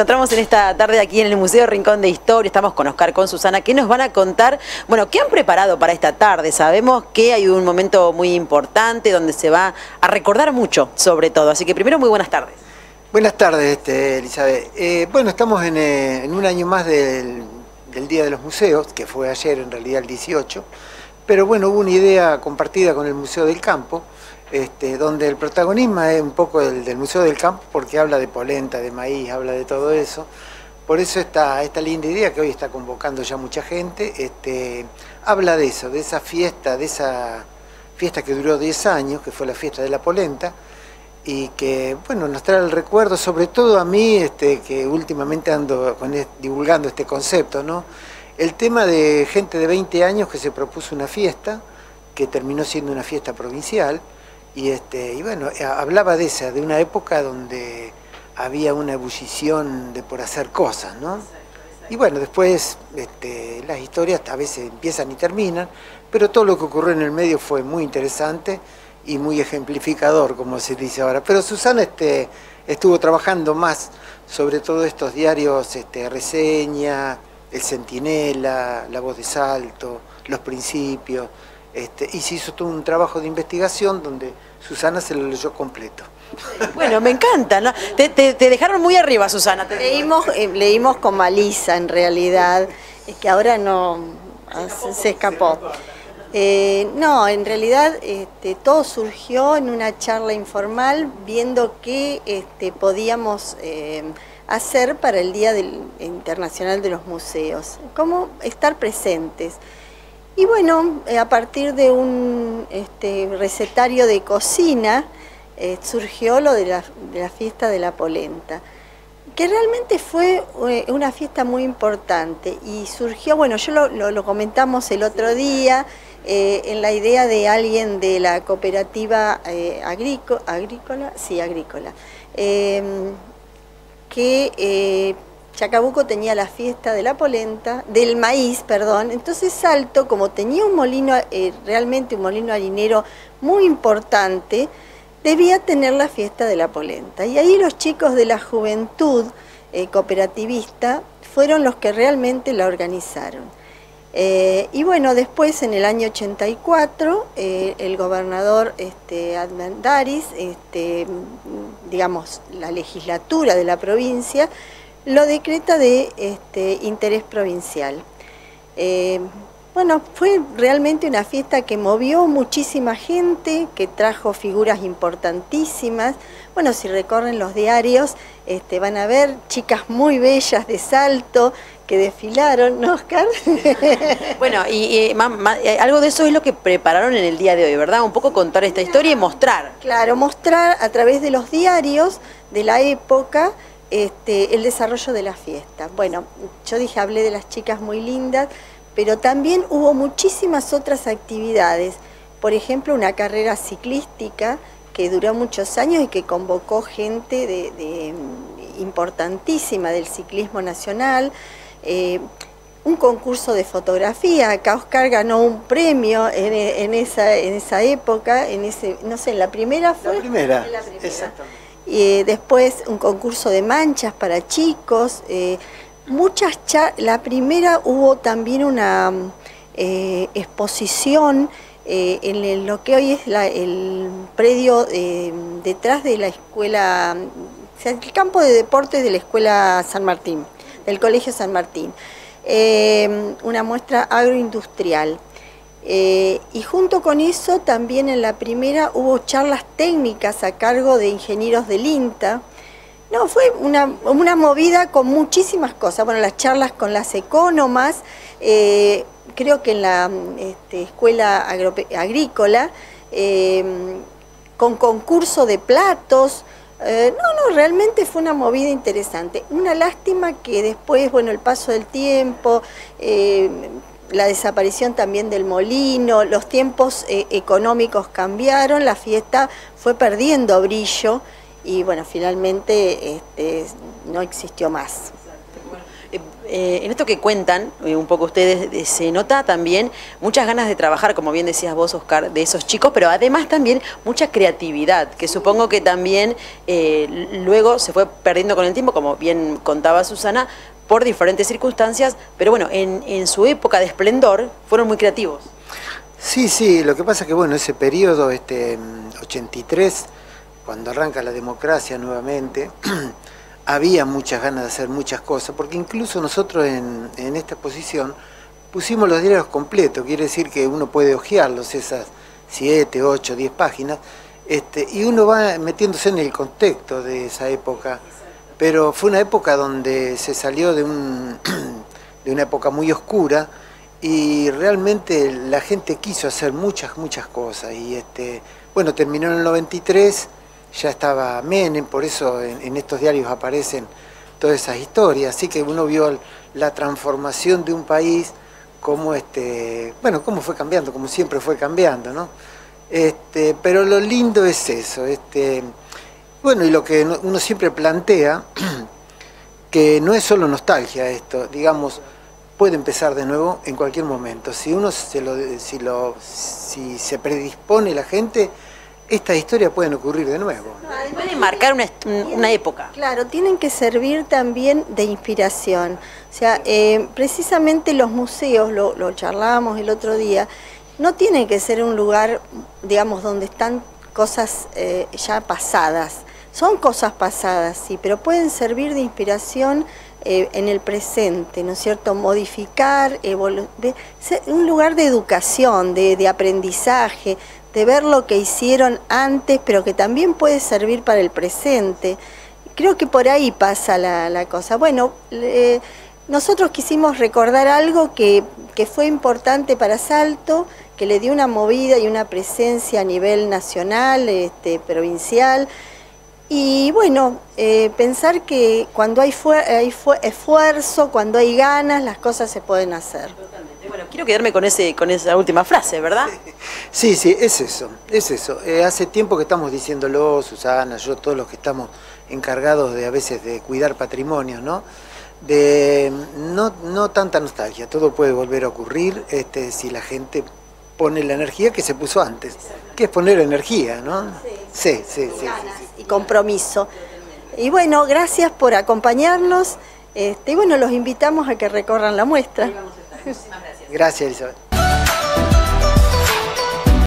encontramos en esta tarde aquí en el Museo Rincón de Historia, estamos con Oscar, con Susana, ¿qué nos van a contar? Bueno, ¿qué han preparado para esta tarde? Sabemos que hay un momento muy importante donde se va a recordar mucho sobre todo, así que primero muy buenas tardes. Buenas tardes, este, Elizabeth. Eh, bueno, estamos eh, en, un año más del Día de los Museos, que fue ayer en realidad el 18, pero bueno, hubo una idea compartida con el Museo del Campo, este, donde el protagonismo es un poco el del Museo del Campo, porque habla de polenta, de maíz, habla de todo eso. Por eso esta, esta linda idea que hoy está convocando ya mucha gente, este, habla de eso, de esa fiesta, de esa fiesta que duró 10 años, que fue la fiesta de la polenta, y que bueno, nos trae el recuerdo, sobre todo a mí, este, que últimamente ando divulgando este concepto, ¿no? El tema de gente de 20 años que se propuso una fiesta, que terminó siendo una fiesta provincial, y, este, y bueno, eh, hablaba de esa, de una época donde había una ebullición de por hacer cosas, ¿no? Y bueno, después este, las historias a veces empiezan y terminan, pero todo lo que ocurrió en el medio fue muy interesante y muy ejemplificador, como se dice ahora. Pero Susana este, estuvo trabajando más sobre todo estos diarios, este, Reseña, el Centinela, La Voz de Salto, Los Principios, este, y se hizo todo un trabajo de investigación donde Susana se lo leyó completo. Bueno, me encanta, ¿no? Te, dejaron muy arriba, Susana. leímos, eh, leímos con Malisa, en realidad, es que ahora no se escapó. Eh, no, en realidad este, todo surgió en una charla informal viendo qué este, podíamos eh, hacer para el Día Internacional de los Museos, cómo estar presentes. Y bueno, eh, a partir de un este, recetario de cocina eh, surgió lo de la, fiesta de la polenta, que realmente fue eh, una fiesta muy importante y surgió, bueno, yo lo, comentamos el otro día, en la idea de alguien de la cooperativa agrícola, sí, agrícola, que Chacabuco tenía la fiesta de la polenta, del maíz, perdón, entonces Salto, como tenía un molino, eh, realmente un molino harinero muy importante, debía tener la fiesta de la polenta. Y ahí los chicos de la juventud eh, cooperativista fueron los que realmente la organizaron. Eh, y bueno, después en el año 84, el gobernador este, Admendaris, este, digamos, la legislatura de la provincia, lo decreta de este, interés provincial. Eh, bueno, fue realmente una fiesta que movió muchísima gente, que trajo figuras importantísimas. Bueno, si recorren los diarios, este, van a ver chicas muy bellas de salto que desfilaron, ¿no, Oscar? bueno, y, eh, algo de eso es lo que prepararon en el día de hoy, ¿verdad? Un poco contar esta historia y mostrar. Claro, mostrar a través de los diarios de la época este, el desarrollo de la fiesta. Bueno, yo dije, hablé de las chicas muy lindas, pero también hubo muchísimas otras actividades. Por ejemplo, una carrera ciclística que duró muchos años y que convocó gente de, importantísima del ciclismo nacional. Eh, un concurso de fotografía, acá Oscar ganó un premio en, esa, en esa época, en ese, no sé, en la primera fue. La primera, exactamente. Eh, después un concurso de manchas para chicos, eh, muchas la primera hubo también una eh, exposición en lo que hoy es el predio detrás de la escuela, el campo de deportes de la escuela San Martín, del Colegio San Martín, una muestra agroindustrial. Eh, y junto con eso también en la primera hubo charlas técnicas a cargo de ingenieros del INTA. No, fue una, movida con muchísimas cosas. Bueno, las charlas con las ecónomas, eh, creo que en la este, escuela agrícola, eh, con concurso de platos. no, no, realmente fue una movida interesante. Una lástima que después, bueno, el paso del tiempo, la desaparición también del molino, los tiempos eh, económicos cambiaron, la fiesta fue perdiendo brillo y bueno, finalmente este, no existió más. Eh, eh, en esto que cuentan, un poco ustedes, se nota también muchas ganas de trabajar, como bien decías vos, Oscar, de esos chicos, pero además también mucha creatividad, que supongo que también luego se fue perdiendo con el tiempo, como bien contaba Susana, por diferentes circunstancias, pero bueno, en, en su época de esplendor fueron muy creativos. Sí, sí, lo que pasa es que bueno, ese periodo, este 83, cuando arranca la democracia nuevamente, había muchas ganas de hacer muchas cosas, porque incluso nosotros en, esta exposición pusimos los diarios completos, quiere decir que uno puede hojearlos, esas 7, 8, 10 páginas, este, y uno va metiéndose en el contexto de esa época, pero fue una época donde se salió de, un, de una época muy oscura y realmente la gente quiso hacer muchas, muchas cosas, y este, bueno, terminó en el 93, ya estaba Menem, por eso en, estos diarios aparecen todas esas historias, así que uno vio la transformación de un país, como este, bueno, cómo fue cambiando, como siempre fue cambiando, ¿no? Este, pero lo lindo es eso, este, bueno, y lo que uno siempre plantea, que no es solo nostalgia esto, digamos, puede empezar de nuevo en cualquier momento. Si uno se lo, si lo, si se predispone la gente, estas historias pueden ocurrir de nuevo. Pueden marcar una, época. Claro, tienen que servir también de inspiración. O sea, eh, precisamente los museos, lo, lo charlábamos el otro día, no tienen que ser un lugar, digamos, donde están cosas eh, ya pasadas. Son cosas pasadas, sí, pero pueden servir de inspiración eh, en el presente, ¿no es cierto? Modificar, un lugar de educación, de, de aprendizaje, de ver lo que hicieron antes, pero que también puede servir para el presente. Creo que por ahí pasa la, cosa. Bueno, nosotros quisimos recordar algo que, fue importante para Salto, que le dio una movida y una presencia a nivel nacional, este, provincial. Y bueno, eh, pensar que cuando hay, hay esfuerzo, cuando hay ganas, las cosas se pueden hacer. Bueno, quiero quedarme con, ese, con esa última frase, ¿verdad? Sí, sí, es eso, es eso. Eh, hace tiempo que estamos diciéndolo, Susana, yo, todos los que estamos encargados de a veces de cuidar patrimonio, ¿no? De no, no tanta nostalgia, todo puede volver a ocurrir este, si la gente pone la energía que se puso antes, que es poner energía, ¿no? Sí, sí, sí. Compromiso. Y bueno, gracias por acompañarnos. Este, y bueno, los invitamos a que recorran la muestra. Gracias, Elizabeth.